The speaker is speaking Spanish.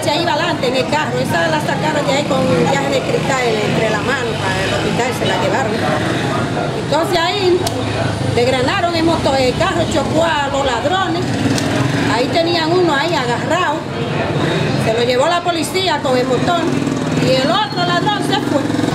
muchacha iba adelante en el carro, esa la sacaron de ahí con un viaje de cristal entre la mano para el hospital, se la llevaron. Entonces ahí desgranaron el motor, el carro chocó a los ladrones, ahí tenían uno ahí agarrado, se lo llevó la policía con el motor y el otro ladrón se fue.